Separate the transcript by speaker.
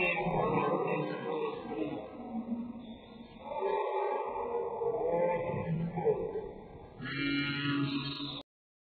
Speaker 1: Yeah.